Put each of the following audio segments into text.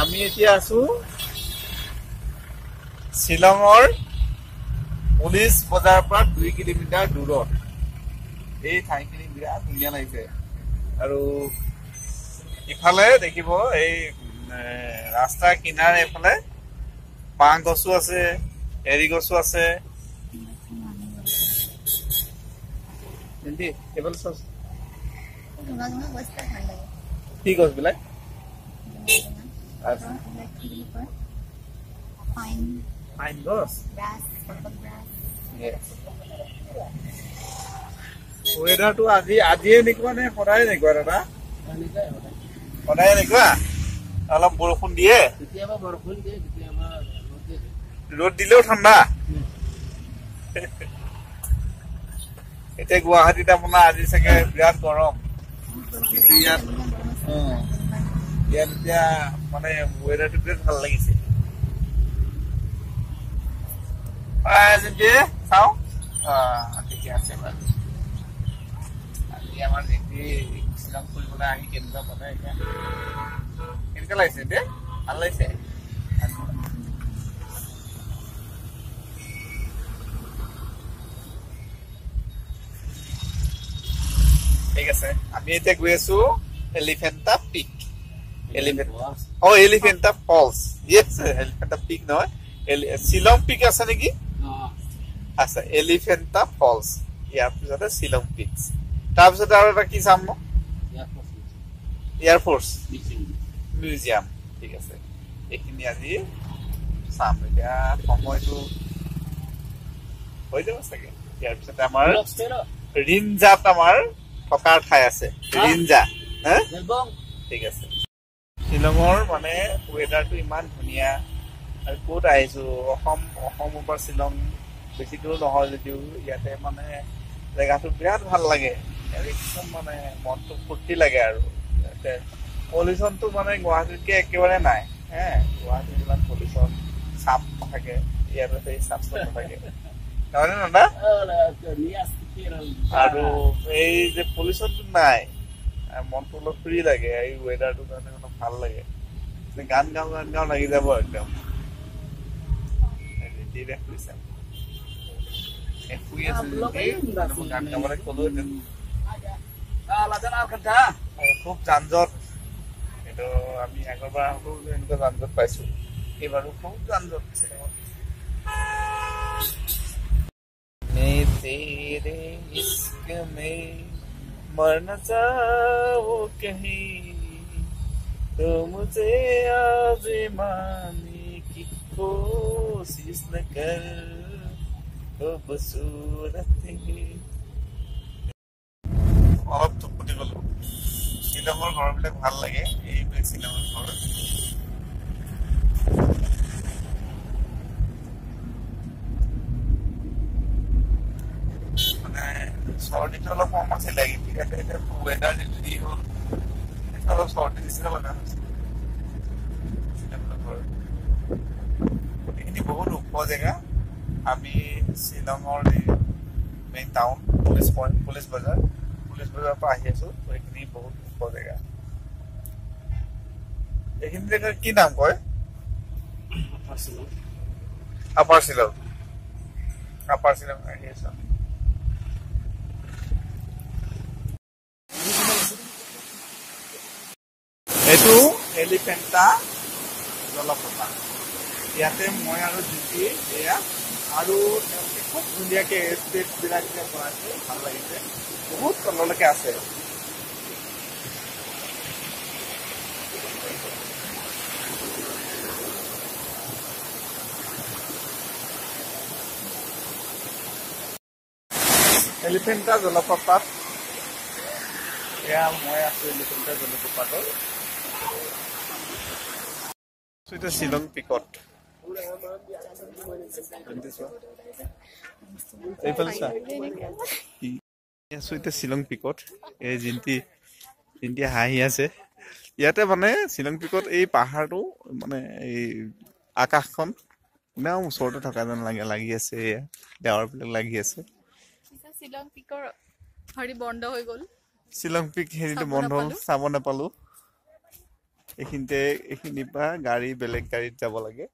আমি এতিয়া আছো শ্বিলঙৰ পুলিচ বজাৰৰ পৰা দুই কিলোমিটাৰ দূৰত। এই ঠাইখিনি বিৰাট ধুনীয়া লাগিছে। আৰু ইফালে দেখিব এই ৰাস্তাৰ কিনাৰে এইফালে বাঁহ গছো আছে এৰী গছো আছে। কি গছবিলাক ৱেডাৰটো আজি আজিয়ে এনেকুৱা নে সদায় এনেকুৱা দাদা? সদায় এনেকুৱা অলপ বৰষুণ দিয়ে? ৰ'দ দিলেও ঠাণ্ডা? এতিয়া গুৱাহাটীত আপোনাৰ আজি চাগে বিৰাট গৰম। ইয়াত মানে ৱেডাৰটো বিৰাট ভাল লাগিছে। চাওঁ। ঠিকে আছে বাৰু। আজি আমাৰ শ্বিলং ফুৰিবলৈ আহি কেনেকুৱা পালে এতিয়া। কেনেকুৱা লাগিছে এতিয়া ভাল লাগিছে? ঠিক আছে আমি এতিয়া গৈ আছো এলিফেণ্টা পিক এলিফেণ্ট অ এলিফেণ্টা ফলছ য়েছ এলিফেণ্টা পিক নহয় এলি- শ্বিলং পিক আছে নেকি? অঁ আছে এলিফেণ্টা ফলছ ইয়াৰ পিছতে শ্বিলং পিক তাৰপিছতে আৰু এটা কি চাম ন ইয়াত কৈছোঁ এয়াৰফৰ্চ মিচিং মিউজিয়াম ঠিক আছে। এইখিনি আজি চাম। এতিয়া সময়টো হৈ যাব চাগে। ইয়াৰ পিছতে আমাৰ ৰিঞ্জাত আমাৰ থকাৰ ঠাই আছে। ৰিঞ্জা হা? জেলবং ঠিক আছে। শ্বিলঙৰ মানে ৱেডাৰটো ইমান ধুনীয়া। আৰু ক'ত আহিছো অসম অসমৰ পৰা শ্বিলং বেছি দূৰ নহয় যদিও ইয়াতে মানে জেগাটো বিৰাট ভাল লাগে। একদম মানে মনটো ফূৰ্তি লাগে আৰু। ইয়াতে পলিউশ্যনটো মানে গুৱাহাটীতকে একেবাৰে নাই হে? গুৱাহাটীত ইমান পলিউশ্যন চাপ নাথাকে ইয়াতে সেই চাপটো নাথাকে। নহয়নে দাদা আৰু এই যে পলিউশ্যনটো নাই মনটো অলপ ফ্ৰী লাগে এই ৱেডাৰটো কাৰণে ভাল লাগে যে গান গাওঁ গান গাওঁ লাগি যাব একদম এই ৰেডিঅ'ৰে শুনিছে। এই শুই আছে যদি, মই গান গাবলৈ ক'লোহেঁতেন। আৰু খুব যান জঁট কিন্তু আমি আগৰবাৰ আহোঁতেও এনেকুৱা যান জঁট পাইছো এইবাৰো খুব যান জঁট শ্বিলঙত। मैं तेरे इश्क में मर न जाओ कहीं तो मुझे आजमाने की कोशिश न कर खूबसूरत है অলপ টোপনি গলো শ্বিলঙৰ ঘৰবিলাক ভাল লাগে এইবিলাক শ্বিলঙৰ ঘৰ মানে চৰ্দিটো অলপ আমি শ্বিলঙৰ main town police point police Bazar police বজাৰৰ পৰা আহি আছো ত' এইখিনি বহুত ওখ জেগা এইখিনি জেগাৰ কি নাম কয় আপাৰ শ্বিলং আপাৰ শ্বিলং আহি আছো এইটো এলিফেণ্টা জলপ্ৰপাত ইয়াতে মই আৰু জিতি এয়া আৰু তেওঁলোকে খুব ধুনীয়াকে ষ্টেজ বিলাক যে বনাইছে ভালো লাগিছে। বহুত তললৈকে আছে। এলিফেণ্টা জলপ্ৰপাত এয়া মই আছো এলিফেণ্টা জলপ্ৰপাতৰ So, এতিয়া শ্বিলং পিকত এইফালে চোৱা কি- আছো এতিয়া শ্বিলং পিকত। এই জিন্তি জিন্তি হাঁহি আছে। ইয়াতে মানে শ্বিলং পিকত এই পাহাৰটো মানে এই আকাশখন একদম ওচৰতে থকা যেন লাগে লাগি আছে এয়া ডাৱৰবিলাক লাগি আছে। শ্বিলং পিকৰ হেৰি বন্ধ হৈ গ'ল? শ্বিলং পিক হেৰিটো বন্ধ হ'ল। চাব নাপালো। এইখিনিতে এইখিনিৰ পৰা গাড়ী বেলেগ গাড়ীত যাব লাগে।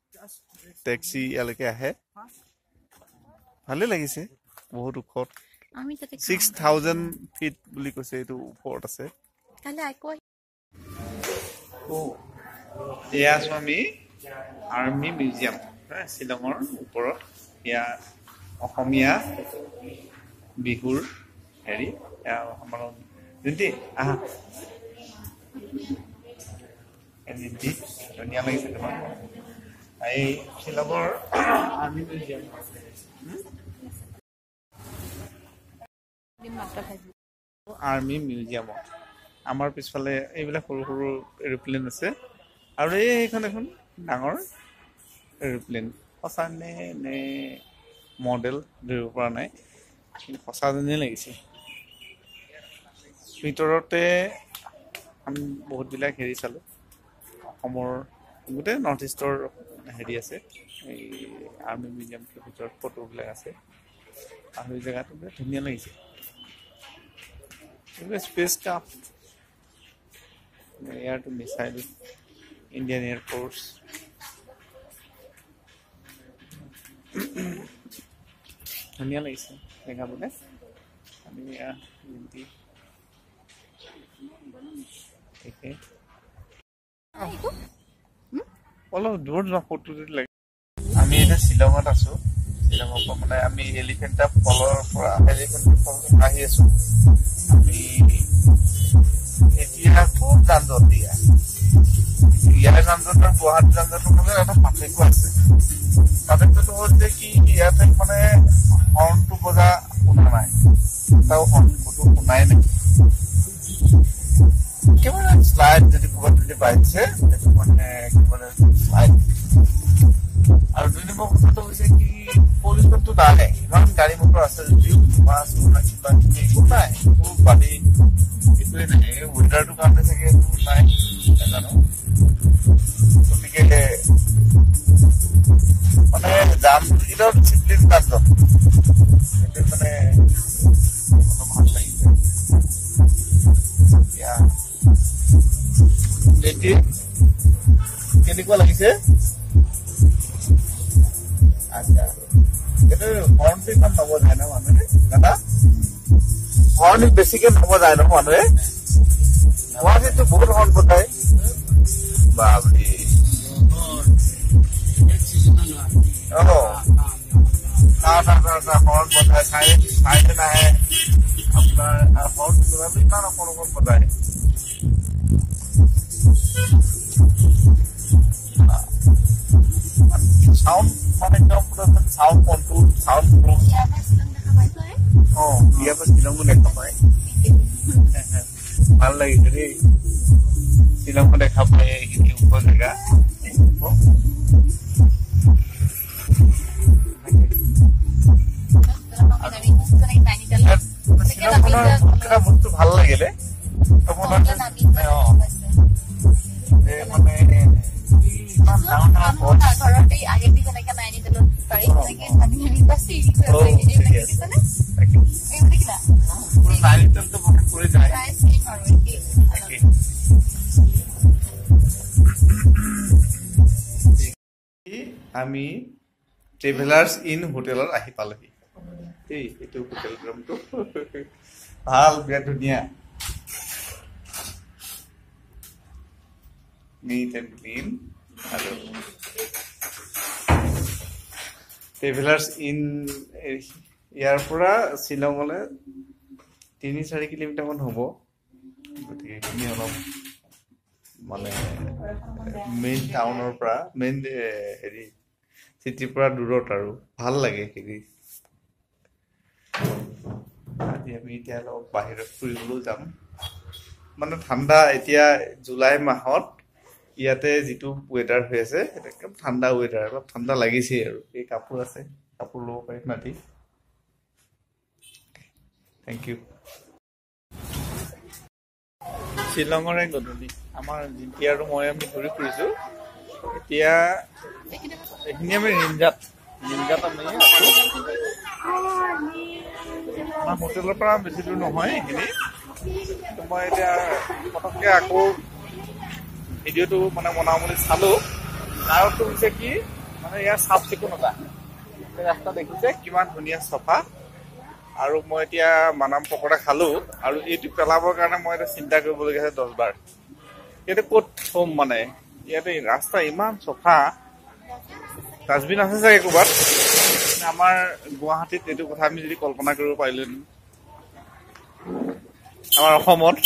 টেক্সি ইয়ালৈকে আহে। ভালেই লাগিছে বহুত ওখত। তাতে ছিক্স থাউজেণ্ড ফিট বুলি কৈছে এইটো ওপৰত আছে। এয়া আছো আমি আৰ্মি মিউজিয়াম শ্বিলঙৰ ওপৰত। এয়া অসমীয়া বিহুৰ হেৰি এয়া আমাৰ জিন্তি আহা। জিন্তি ধুনীয়া লাগিছে তোমাৰ। এই শ্বিলঙৰ আৰ্মি মিউজিয়াম আৰ্মি মিউজিয়ামত আমাৰ পিছফালে এইবিলাক সৰু সৰু এৰোপ্লেন আছে আৰু এই এইখন এখন ডাঙৰ এৰোপ্লেন সঁচা নে নে মডেল ধৰিব পৰা নাই কিন্তু সঁচা যেনেই লাগিছে ভিতৰতে আমি বহুতবিলাক হেৰি চালোঁ অসমৰ গোটেই নৰ্থ ইষ্টৰ হেৰি আছে এই আৰ্মি মিউজিয়ামটোৰ ভিতৰত ফটোবিলাক আছে। আৰু এই জেগাটো বিৰাট ধুনীয়া লাগিছে। Space craft air to missile Indian air force ধুনীয়া লাগিছে দেখাবলৈ। আমি ঠিকে অলপ দূৰত যোৱা ফটো লাগে। আমি এতিয়া শ্বিলঙত আছো। শ্বিলঙৰ পৰা মানে আমি এলিফেণ্টা ফলৰ পৰা এলিফেণ্টা ফল আহি আছো। আমি এতিয়া খুব যান জঁট দিয়া? ইয়াৰ যান জঁট আৰু গুৱাহাটী যান জঁটৰ মাজত এটা পাৰ্থক্য আছে। পাৰ্থক্যটো যে কি ইয়াতে মানে হৰ্ণটো বজা শুনা নাই। এটাও হৰ্ণ ক'তো শুনাই নাই। একেবাৰে শ্লাইড যদি ক'ৰবাত যদি বাঢ়িছে সেইটো মানে নাই এই ৱেডাৰটোৰ কাৰণে চাগে একো নাই নাজানো গতিকে মানে জাম কেইটাও ডিচিপ্লিন কাণ্ড সেইটো মানে ভাল লাগিছে এতিয়া এতিয়া কেনেকুৱা লাগিছে আচ্ছা এইটো হৰ্ণটো ইমান নবজায় ন মানুহে দাদা হৰ্ণ বেছিকে নবজায় ন মানুহে। গুৱাহাটীততো বহুত হৰ্ণ বজায় বাপৰে। হৰ্ণ বজায় মানে একদম পুৰা চাউণ্ড কণ্ট্ৰল চাউণ্ড অ ইয়াৰ পৰা শ্বিলঙো দেখা পায় ভাল লাগিছে দেই শ্বিলঙো দেখা পায় এইখিনি ওখ জেগা বস্তু ভাল লাগিলে মানে পুরো নারিকেলটা মনে পড়ে যায়। আমি ট্ৰেভেলাৰ্ছ ইন হোটেলত আহি পালোহি। দেই এইটো হোটেল ৰুমটো ভালো, বিৰাট ধুনীয়া। নিট এণ্ড ক্লিন আৰু ট্ৰেভেলাৰ্ছ ইন ইয়াৰ পৰা শ্বিলঙলৈ তিনি চাৰি কিলোমিটাৰমান হ'ব। গতিকে এইখিনি অলপ মানে মেইন টাউনৰ পৰা মেইন হেৰি চিটিৰ পৰা দূৰত আৰু। ভাল লাগে সেইখিনি। আজি আমি এতিয়া অলপ বাহিৰত ফুৰিবলৈও যাম। মানে ঠাণ্ডা এতিয়া জুলাই মাহত ইয়াতে যিটো ৱেডাৰ হৈ আছে একদম ঠাণ্ডা ৱেডাৰ অলপ ঠাণ্ডা লাগিছেই আৰু। এই কাপোৰ আছে কাপোৰ ল'ব পাৰিম ৰাতি থেংক ইউ শ্বিলঙৰে গধূলি। আমাৰ জিন্তি আৰু মই আমি ঘূৰি ফুৰিছো। এতিয়া এইখিনি আমি ৰিঞ্জাত ৰিঞ্জাত আমি আমাৰ হোটেলৰ পৰা বেছি দূৰ নহয় এইখিনি। কিন্তু মই এতিয়া পটককৈ আকৌ ভিডিঅ'টো মানে বনাওঁ বুলি চালো। কাৰণটো হৈছে কি? মানে ইয়াৰ চাফ চিকুণতা ৰাস্তা দেখিছে কিমান ধুনীয়া চফা। আৰু মই এতিয়া মানাম পকৰা খালো আৰু এইটো পেলাবৰ কাৰণে মই এতিয়া চিন্তা কৰিবলগীয়া হৈছে দহবাৰ। ইয়াতে ক'ত থম মানে? ইয়াতে ৰাস্তা ইমান চফা। ডাষ্টবিন আছে চাগে ক'ৰবাত? আমাৰ গুৱাহাটীত এইটো কথা আমি যদি কল্পনা কৰিব পাৰিলোহেঁতেন। আমাৰ অসমত।